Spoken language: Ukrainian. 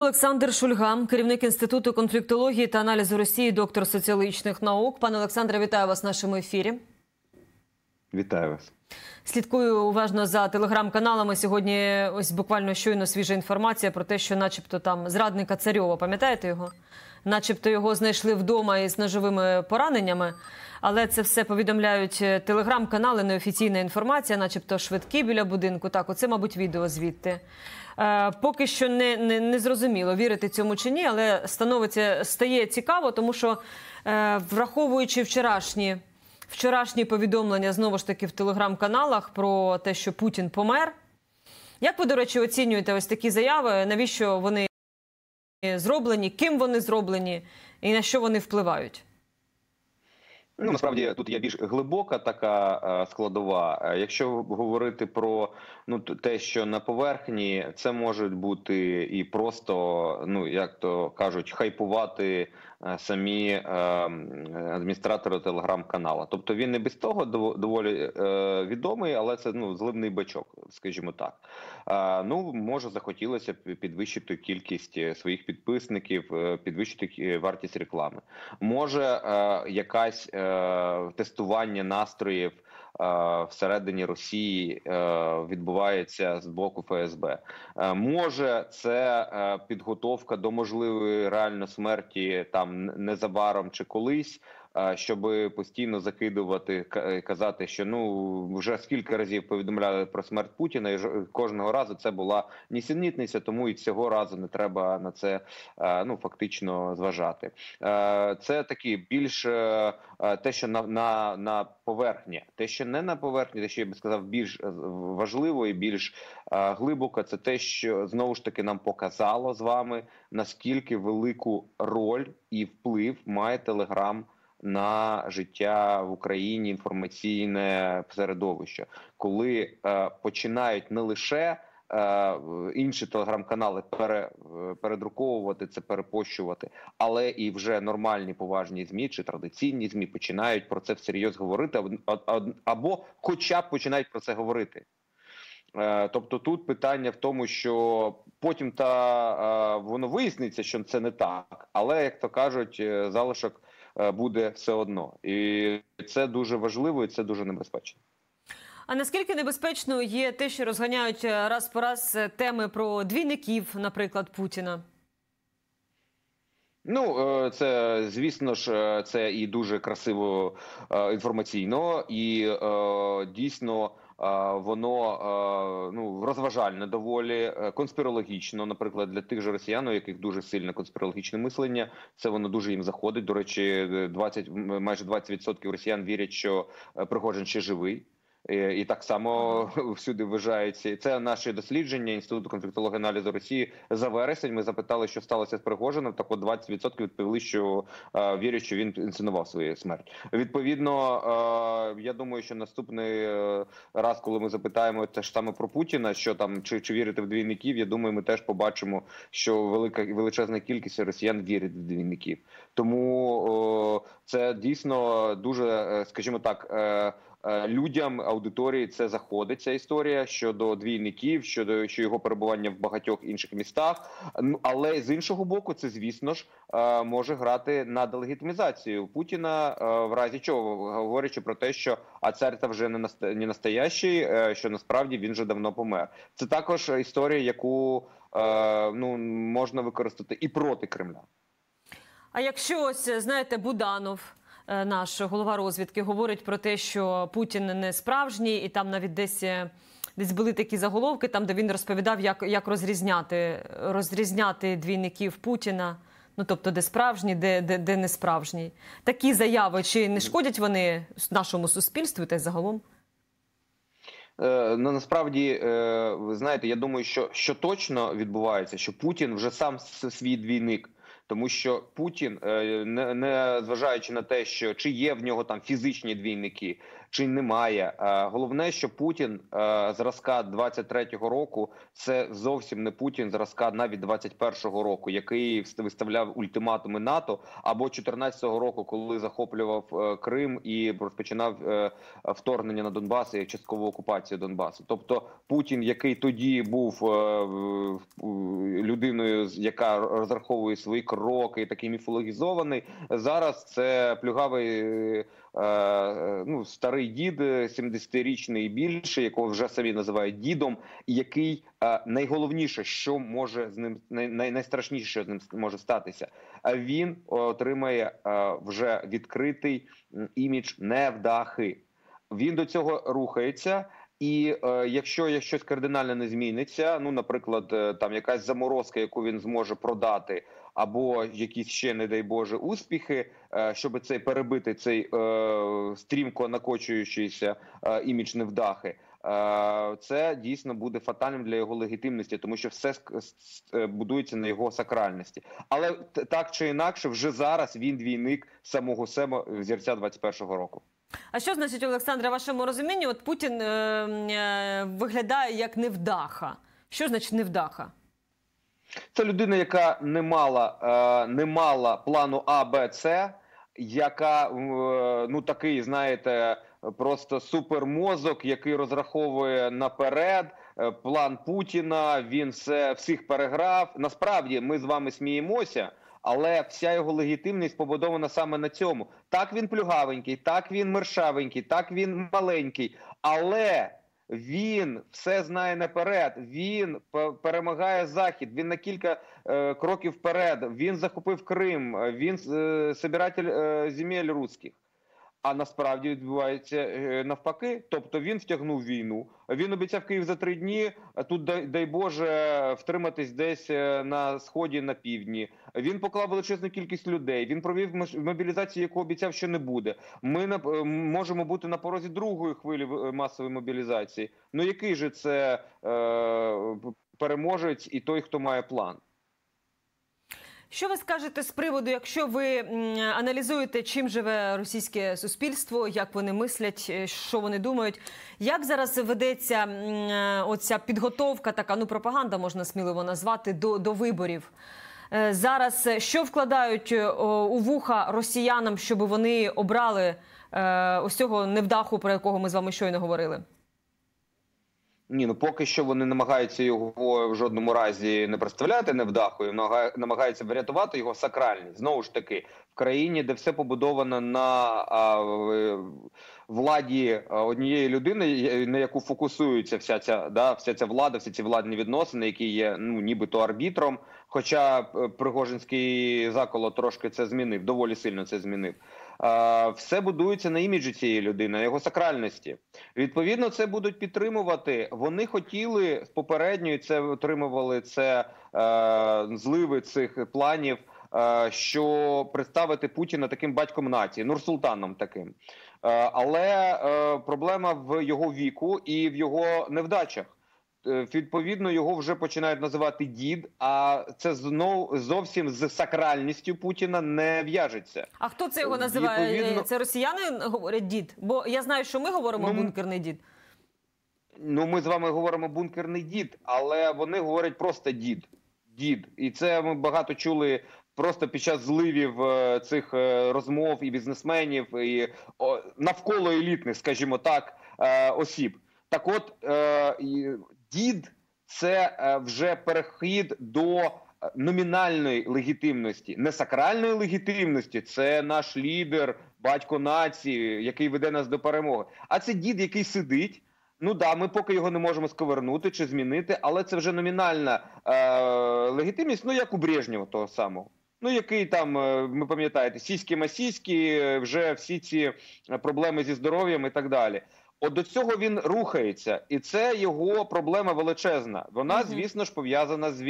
Олександр Шульга, керівник інституту конфліктології та аналізу Росії, доктор соціологічних наук. Пане Олександре, вітаю вас в нашому ефірі. Вітаю вас. Слідкую уважно за телеграм-каналами. Сьогодні ось буквально щойно свіжа інформація про те, що, начебто, там зрадника Царьова, пам'ятаєте його? Начебто його знайшли вдома із ножовими пораненнями. Але це все повідомляють телеграм-канали, неофіційна інформація, начебто швидкі біля будинку. Так, оце, мабуть, відео звідти. Е, поки що не, не, не зрозуміло, вірити цьому чи ні, але становиться стає цікаво, тому що е, враховуючи вчорашні. Вчорашні повідомлення знову ж таки в телеграм-каналах про те, що Путін помер. Як ви, до речі, оцінюєте ось такі заяви? Навіщо вони зроблені, ким вони зроблені і на що вони впливають? Ну насправді тут є більш глибока така е, складова. Е, якщо говорити про ну те, що на поверхні, це можуть бути і просто, ну як то кажуть, хайпувати самі е, адміністратори телеграм-канала. Тобто він не без того доволі е, відомий, але це ну зливний бачок, скажімо так. Ну може захотілося підвищити кількість своїх підписників, підвищити вартість реклами. Може якась тестування настроїв. Е, всередині Росії е, відбувається з боку ФСБ. Е, може це підготовка до можливої реально смерті там незабаром чи колись щоб постійно закидувати казати, що ну вже скільки разів повідомляли про смерть Путіна, і кожного разу це була нісенітниця, тому і цього разу не треба на це ну фактично зважати. Це такі більш те, що на на, на поверхні, те, що не на поверхні, те, що я би сказав, більш важливо і більш глибоко, це те, що знову ж таки нам показало з вами наскільки велику роль і вплив має телеграм на життя в Україні інформаційне середовище, коли е, починають не лише е, інші телеграм-канали пере, передруковувати це, перепощувати, але і вже нормальні поважні змі чи традиційні змі починають про це всерйоз говорити, або, хоча б починають про це говорити. Е, тобто тут питання в тому, що потім та е, воно виясниться, що це не так, але як то кажуть, е, залишок буде все одно, і це дуже важливо, і це дуже небезпечно. А наскільки небезпечно є те, що розганяють е, раз по раз е, теми про двійників, наприклад, Путіна? Ну, це звісно ж, це і дуже красиво інформаційно, і дійсно воно ну розважальне доволі е, конспірологічно, наприклад, для тих же росіян, у яких дуже сильне конспірологічне мислення, це воно дуже їм заходить. До речі, 20, майже 20% росіян вірять, що е, Пригожин ще живий. І так само всюди вважається. Це наше дослідження інституту конфліктології аналізу Росії за вересень. Ми запитали, що сталося з Пригожином. Так от 20% відповіли, що е, вірять, що він інсценував свою смерть. Відповідно, е, я думаю, що наступний е, раз, коли ми запитаємо те ж саме про Путіна, що там чи чи вірити в двійників, я думаю, ми теж побачимо, що велика величезна кількість росіян вірить в двійників. Тому це дійсно дуже, скажімо так. Е, людям аудиторії це заходить ця історія щодо двійників, щодо що його перебування в багатьох інших містах. Ну але з іншого боку, це звісно ж е, може грати на делегітимізацію Путіна, е, в разі чого говорячи про те, що а цар вже не настоящий, що насправді він вже давно помер. Це також історія, яку ну можна використати і проти Кремля. А якщо ось знаєте, Буданов. Е, наш голова розвідки говорить про те, що Путін не справжній, і там навіть десь. Е, десь були такі заголовки, там де він розповідав, як як розрізняти розрізняти двійників Путіна. Ну тобто, де справжній, де де, де не справжній. Такі заяви чи не шкодять вони нашому суспільству та й загалом? Е, ну насправді ви знаєте, я думаю, що що точно відбувається, що Путін вже сам свій двійник тому що Путін, е, не не зважаючи на те, що чи є в нього там фізичні двійники, чи немає. Е, Головне, що Путін е, зразка 23-го року це зовсім не Путін зразка навіть 21-го року, який виставляв ультиматуми НАТО, або 14-го року, коли захоплював Крим і розпочинав вторгнення на Донбас і часткову окупацію Донбасу. Тобто Путін, який тоді був людиною, яка розраховує свої кроки, такий міфологізований, зараз це плюгавий. е, Ну, старий дід, е, 70-річний і більше, якого вже самі називають дідом, який е, найголовніше, що може з ним най, най- найстрашніше, що з ним може статися, а він отримає е, вже відкритий імідж невдахи. Він до цього рухається. І е, якщо щось кардинально не зміниться, ну наприклад, е, там якась заморозка, яку він зможе продати, або якісь ще, не дай Боже, успіхи, е, щоб цей перебити цей е, стрімко накочуючийся е, імідж невдахи. е, Це дійсно буде фатальним для його легітимності, тому що все е, будується на його сакральності. Але так чи інакше, вже зараз він двійник самого себе взірця 21-го року. А що значить, Олександре, в вашому розумінні? От Путін е, е, виглядає як невдаха. Що значить невдаха? Це людина, яка не мала, е, не мала плану А, Б, С, яка е, ну такий, знаєте, просто супермозок, який розраховує наперед. е, План Путіна він все всіх переграв. Насправді ми з вами сміємося, але вся його легітимність побудована саме на цьому. Так він плюгавенький, так він мершавенький, так він маленький, але він все знає наперед. Він перемагає захід. Він на кілька е, кроків вперед. Він захопив Крим. Він е, собиратель е, земель руських. А насправді відбувається е, навпаки. Тобто він втягнув війну. Він обіцяв Київ за три дні. Тут дай, Боже втриматись десь е, на сході на півдні. Він поклав величезну кількість людей. Він провів мобілізацію, яку обіцяв, що не буде. Ми на е, можемо бути на порозі другої хвилі масової мобілізації. Ну який же це е, переможець і той, хто має план? Що ви скажете з приводу, якщо ви аналізуєте, чим живе російське суспільство, як вони мислять, е, що вони думають? Як зараз ведеться е, оця підготовка, така ну пропаганда можна сміливо назвати до, до виборів? Е, Зараз що вкладають у вуха росіянам, щоб вони обрали ось цього невдаху, про якого ми з вами щойно говорили? Ні, ну поки що вони намагаються його в жодному разі не представляти невдахою, намага- намагаються врятувати його сакральність. Знову ж таки, в країні, де все побудовано на а, владі однієї людини, на яку фокусується вся ця да, вся ця влада, всі ці владні відносини, які є ну нібито арбітром. Хоча е, Пригожинський заколот трошки це змінив, доволі сильно це змінив. Все будується на іміджі цієї людини, на його сакральності. Відповідно, це будуть підтримувати. Вони хотіли попередньо і це отримували це е, зливи цих планів. е, Що представити Путіна таким батьком нації, Нурсултаном таким, але проблема в його віку і в його невдачах. Е, Відповідно, його вже починають називати дід, а це знов зовсім з сакральністю Путіна не в'яжеться. А хто це його називає? Відповідно- Е, Це росіяни говорять дід? Бо я знаю, що ми говоримо Ну, бункерний дід. Ну, ми з вами говоримо бункерний дід, але вони говорять просто дід. Дід. І це ми багато чули просто під час зливів е, цих розмов і бізнесменів, і навколо елітних, скажімо так, осіб. Так от, е, дід це е, вже перехід до е, номінальної легітимності, не сакральної легітимності. Це наш лідер, батько нації, який веде нас до перемоги. А це дід, який сидить. Ну да, ми поки його не можемо сковернути чи змінити, але це вже номінальна е, легітимність, ну як у Брежнєва того самого. Ну, який там, ви пам'ятаєте, е, вже всі ці проблеми зі здоров'ям і так далі. От до цього він рухається, і це його проблема величезна. Вона, звісно ж, пов'язана з